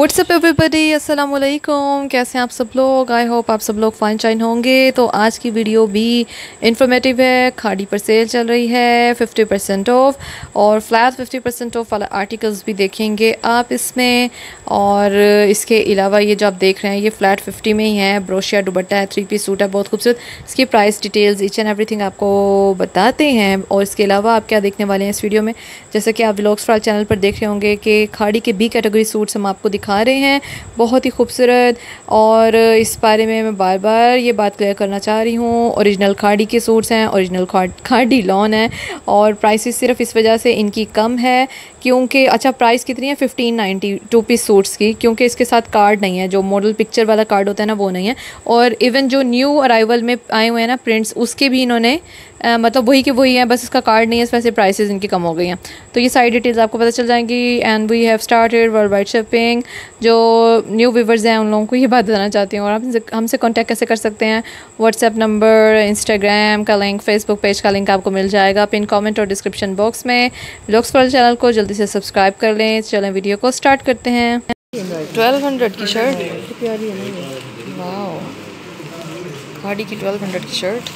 WhatsApp everybody अस्सलाम वालेकुम कैसे हैं आप सब लोग? आई होप आप सब लोग फाइन चाइन होंगे। तो आज की वीडियो भी इंफॉर्मेटिव है। खाड़ी पर सेल चल रही है। 50 परसेंट ऑफ़ और फ्लैट 50 परसेंट ऑफ़ वाला आर्टिकल्स भी देखेंगे आप इसमें। और इसके अलावा ये जो आप देख रहे हैं, ये फ्लैट 50 में ही है। ब्रोशिया दुबट्टा है थ्री पीस सूट है, बहुत खूबसूरत। इसकी price details each and everything आपको बताते हैं। और इसके अलावा आप क्या देखने वाले हैं इस वीडियो में? जैसे कि आप व्लॉग्स फ्राल चैनल पर देख रहे होंगे कि खाड़ी के बी कैटेगरी सूट्स हम आपको दिखा रहे हैं। बहुत ही खूबसूरत और इस बारे में मैं बार बार ये बात क्लियर करना चाह रही हूँ। ओरिजिनल खाड़ी के सूट्स हैं ओरिजिनल खाड़ी लॉन है और प्राइसेस सिर्फ़ इस वजह से इनकी कम है क्योंकि अच्छा प्राइस कितनी है? Fifteen ninety two piece suits की क्योंकि इसके साथ कार्ड नहीं है। जो मॉडल पिक्चर वाला कार्ड होता है ना, वो नहीं है। और इवन जो न्यू अराइवल में आए हुए हैं ना प्रिंट्स उसके भी इन्होंने आ, मतलब वही के वही है बस इसका कार्ड नहीं है इस वैसे प्राइसेस इनकी कम हो गई हैं। तो ये सारी डिटेल्स आपको पता चल जाएँगी and we have started world wide shipping जो न्यू व्यूवर्स हैं उन लोगों को ये बात बताना चाहती हूँ और आप हमसे कॉन्टैक्ट कैसे कर सकते हैं? व्हाट्सएप नंबर इंस्टाग्राम का लिंक फेसबुक पेज का लिंक आपको मिल जाएगा। पिन कॉमेंट और डिस्क्रिप्शन बॉक्स में लुक्स पर चैनल को जल्दी से सब्सक्राइब कर लें। चलें वीडियो को स्टार्ट करते हैं। ट्वेल्व हंड्रेड की शर्ट प्यारी है वाह खाड़ी की ट्वेल्व हंड्रेड की शर्ट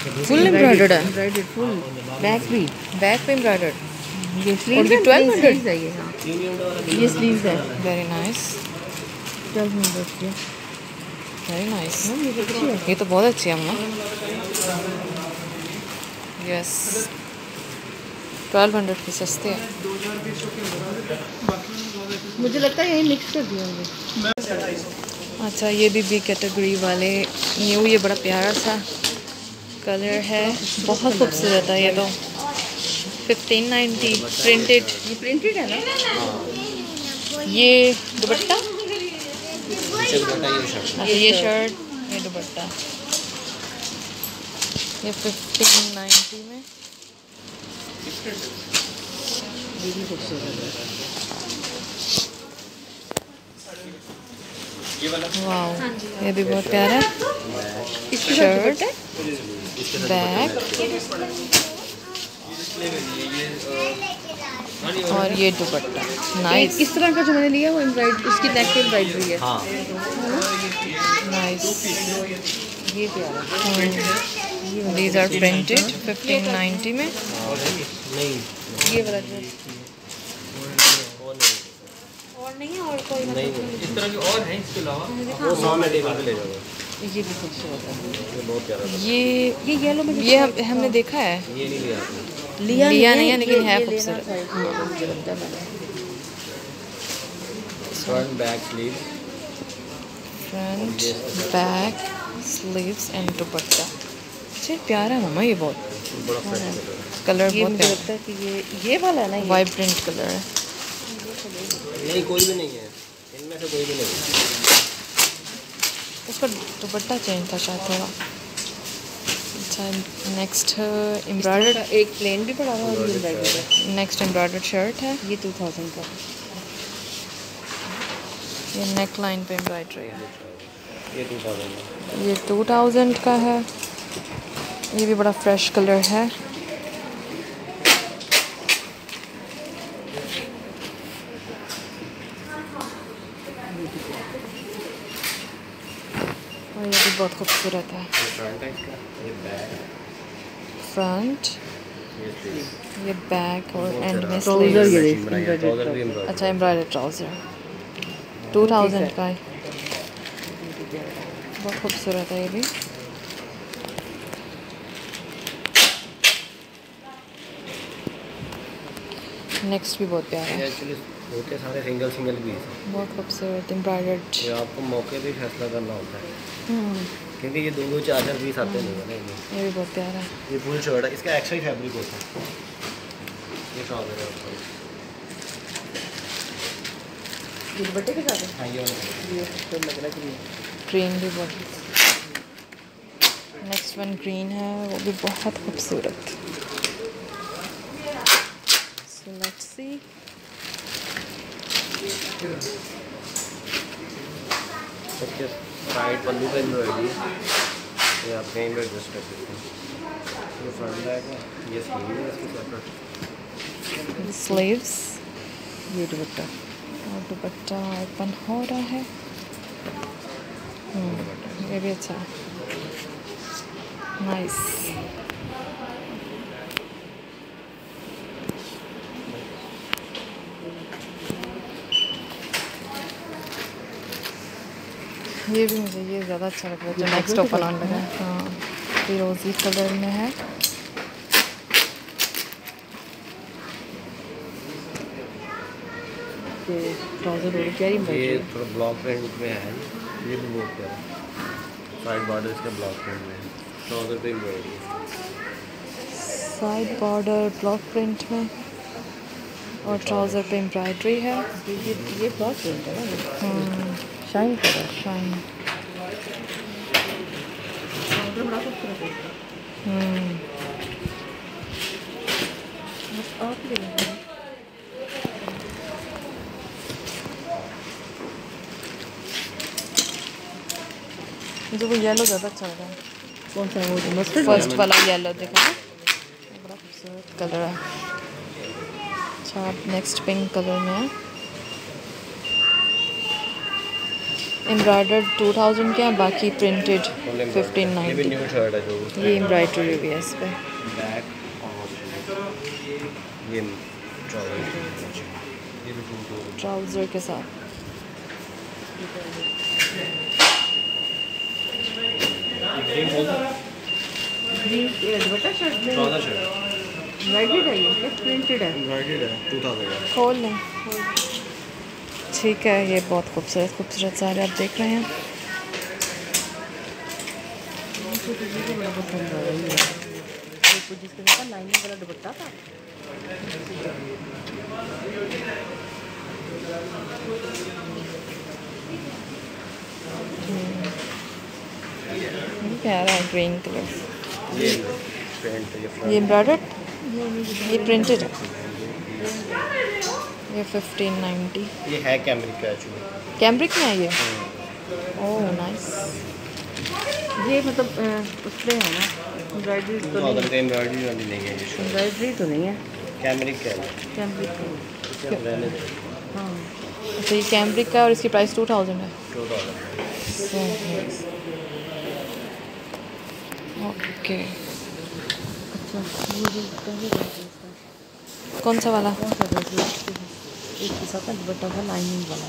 फुल एम्ब्रॉयडर्ड है एम्ब्रॉयडर्ड फुल बैक भी बैक पे एम्ब्रॉयडर्ड ये और स्लीव्स है 1200 स्लीव्स है ये हाँ ये स्लीव्स है वेरी नाइस 1200 की वेरी नाइस हाँ, ये तो अच्छी है ये तो बहुत अच्छी है अम्मा यस ट्वेल्व हंड्रेड की सस्ते हैं. मुझे लगता है यही मिक्स कर दिए होंगे। अच्छा ये भी बी कैटेगरी वाले न्यू ये बड़ा प्यारा सा कलर है। बहुत खूबसूरत है ये तो। फिफ्टीन नाइन्टी प्रिंटेड ये प्रिंटेड है ना? ये दुपट्टा? अच्छा ये शर्ट ये दुपट्टा। ये फिफ्टीन नाइन्टी में। ये भी खूबसूरत है। वाह ये भी बहुत प्यारा है। शर्ट बैग और ये दुपट्टा। नाइस इस तरह का जो मैंने लिया वो एम्ब्रॉयड उसकी नेक पे एम्ब्रॉयडरी है। नाइस ये प्यारा these are printed fifteen ninety में। ये वाला नहीं है और कोई मतलब इस तरह के और हैं इसके अलावा। वो सौ में ले जाओगे ये भी खूबसूरत है। ये बहुत प्यारा ये ये येलो में ये हम, हमने देखा है। ये नहीं लिया लिया लिया नहीं है, लेकिन है खूबसूरत। Front back sleeve front back sleeves and dupatta. अच्छा प्यारा है मामा ये बहुत। बड़ा कलर है। बहुत प्यारा। लगता है कि ये ये वाला है ना वाइब्रेंट कलर है। नहीं कोई भी नहीं है। इनमें से कोई भी नहीं है। उसका दुपट्टा चेंज था शायद थोड़ा। अच्छा नेक्स्ट एम्ब्रॉयडर्ड इसका एक प्लेन भी पड़ा हुआ है और नेक्स्ट एम्ब्रॉयडर्ड शर्ट है। ये टू थाउज़ेंड का। ये नेक लाइन पे एम्ब्रॉयडरी है। ये टू थाउज़ेंड ये टू थाउज़ेंड का है। ये भी बड़ा फ्रेश कलर है। और ये भी बहुत खूबसूरत है फ्रंट ये बैक और एंड में स्लीव एम्ब्रॉयडरी अच्छा एम्ब्रॉयडर्ड ट्राउज़र टू थाउज़ेंड का है बहुत खूबसूरत है ये भी नेक्स्ट भी बहुत प्यारा है होते सारे सिंगल सिंगल पीस हैं। बहुत खूबसूरत एम्ब्रॉयडर्ड ये आपको मौके पे फैसला करना होता है। क्योंक't ये दो दो चार चार पीस आते नहीं है ये भी बहुत प्यारा है। ये फुल शर्ट है इसका एक्स्ट्रा ही फैब्रिक होता है। ये ट्राउज़र है। आपका ये दुपट्टे के साथ है? ये वाला। ये तो लग रहा है कि ग्रीन भी बहुत नेक्स्ट वन ग्रीन है वो भी बहुत खूबसूरत। सो लेट्स सी साइड पल्लू पे एम्ब्रॉयडरी ये आप कहीं भी एडजस्ट कर सकते हैं। ये फ्रंट बैक है। ये स्लीव है इसकी सेपरेट स्लीव्स ये दुपट्टा। और दुपट्टा ओपन हो रहा है। हम्म, ये भी अच्छा। नाइस ये भी मुझे ये ज़्यादा अच्छा लग रहा है जो नेक्स्ट ओपन ऑन लगा है। हाँ फिरोजी कलर में है। ये ट्राउज़र और क्या ये थोड़ा ब्लॉक प्रिंट में है। ये भी बहुत प्यारा साइड बॉर्डर इसका ब्लॉक प्रिंट में है। ट्राउज़र पे embroidery side border block print में और ट्राउज़र पे एम्ब्रॉयडरी है। ये ये बहुत प्रिंट है ना? है हम्म आप ले लेंगे मुझे वो येलो ज़्यादा अच्छा लगा। कौन सा वो जो मस्टर्ड फ़र्स्ट वाला येलो देखा बड़ा खूबसूरत कलर है। अच्छा नेक्स्ट पिंक कलर में है। एम्ब्रॉयडर्ड टू थाउज़ेंड के हैं बाकी प्रिंटेड फिफ्टीन ये भी नाइन्टी न्यू शर्ट है जो। ये एम्ब्रॉयडरी भी है इस पर बैक और ये ट्राउज़र ये भी टू टू ट्राउज़र के साथ। ये दुपट्टा शर्ट में ट्राउज़र शर्ट एम्ब्रॉयडर्ड है ये? क्या प्रिंटेड है। एम्ब्रॉयडर्ड है। टू थाउज़ेंड का खोल लें। ठीक है ये बहुत खूबसूरत खूबसूरत सारे आप देख रहे हैं। प्यारा ग्रीन कलर ये ये ये एम्ब्रॉयडर्ड ये प्रिंटेड है। ये फिफ्टीन नाइन्टी ये है कैमरिक का एक्चुअली कैम्ब्रिक में है ये? ओह नाइस ये मतलब उस पर है ना? एम्ब्रॉयडरी तो नहीं एम्ब्रॉयडरी वाली नहीं है ये एम्ब्रॉयडरी तो नहीं है। कैमरिक का है। कैम्ब्रिक का इसे हम रहने हाँ? अच्छा ये कैम्ब्रिक का और इसकी प्राइस टू थाउज़ेंड है। टू थाउज़ेंड ओके अच्छा कौन सा वाला? कौन सा एक के साथ ना दुपट्टा था लाइनिंग वाला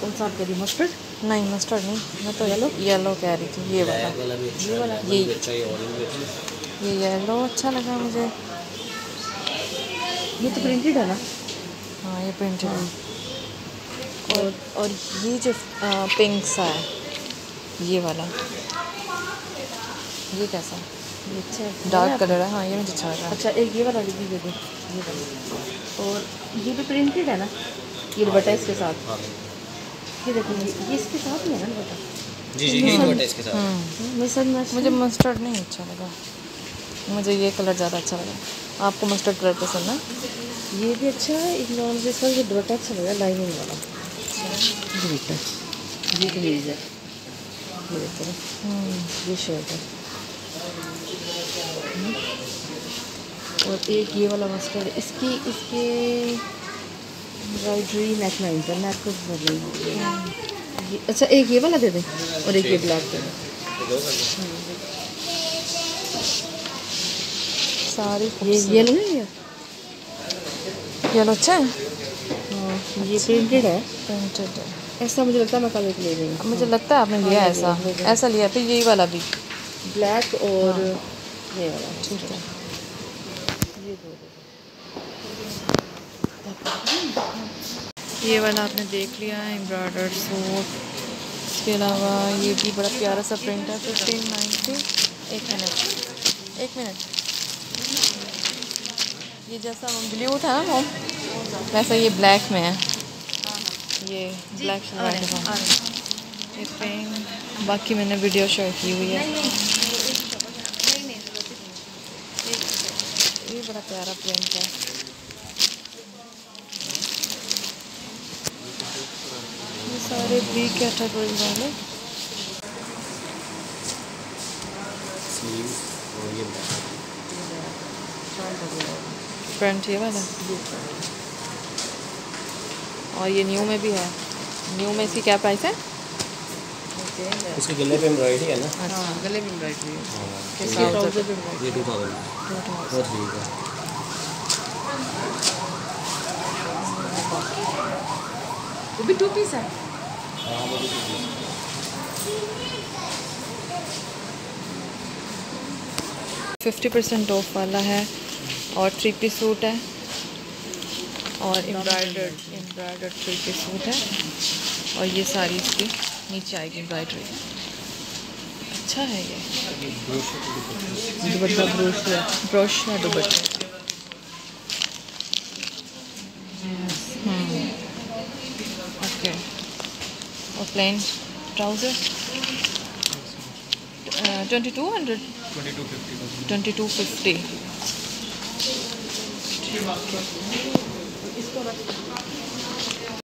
कौन सा आप कह रही मस्टर्ड नहीं मस्टर्ड नहीं। मैं तो येलो येलो कह रही थी ये वाला। वाला भी अच्छा ये वाला? ये। ये अच्छा अच्छा है। ये येलो अच्छा लगा मुझे। ये तो प्रिंटेड है ना? हाँ ये प्रिंटेड है। और और ये जो पिंक सा है ये वाला। ये कैसा? ये अच्छा डार्क कलर है। हाँ। ये मुझे अच्छा लगा। अच्छा एक ये वाला भी दे दो। ये और ये भी प्रिंटेड है ना? ये दुपट्टा इसके साथ। हाँ। ये देखो ये ये इसके साथ ही है ना दुपट्टा जी जी यही दुपट्टा इसके साथ। हम्म, मैं मुझे मस्टर्ड नहीं अच्छा लगा। मुझे ये कलर ज़्यादा अच्छा लगा। आपको मस्टर्ड कलर पसंद है? ये भी अच्छा है एक नॉन से इसका ये दुपट्टा अच्छा लगा लाइनिंग वाला। दुपट्टा ये कमीज है। ये देखो। हम्म, ये शर्ट है। और एक ये वाला मस्टर्ड इसकी इसके एम्ब्रॉयडरी नेक लाइन पर नेक को कर लेंगे अच्छा एक ये वाला दे दें और एक ये ब्लैक दे दें। सारी ये ये नहीं है ये? येलो अच्छा है? हाँ ये प्रिंटेड है। प्रिंटेड है। ऐसा मुझे लगता है मैं कल एक ले हूँ मुझे लगता है आपने लिया है ऐसा। ऐसा लिया फिर यही वाला भी। ब्लैक और ये वाला। ठीक है ये दो दे ये वाला आपने देख लिया है एम्ब्रॉयडर्ड सूट इसके अलावा ये भी बड़ा प्यारा सा प्रिंट है फिफ्टीन नाइन्टी एक मिनट एक मिनट ये जैसा ब्लू था ना वो वैसा ये ब्लैक में है ये ब्लैक ये पिंक बाकी मैंने वीडियो शेयर की हुई है ये बड़ा प्यारा प्रिंट है सारे बी कैटेगरी वाले। स्लीव और ये फ्रंट ये वाला? और ये न्यू में भी है। न्यू में इसकी क्या प्राइस है? इसके गले पे एम्ब्रॉयडरी है ना? हाँ गले में एम्ब्रॉयडरी है। हाँ, पे ये टू थाउज़ेंड बहुत ठीक है। वो भी टू पीस है। फिफ्टी परसेंट ऑफ़ वाला है और थ्री पीस सूट है और embroidered embroidered three piece suit है और ये सारी इसकी नीचे आएगी एम्ब्रॉयडरी अच्छा है ये। दुपट्टा ब्रोश है ब्रश या दुपट्टा ओके और plain trouser twenty two hundred twenty two fifty